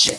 Yeah.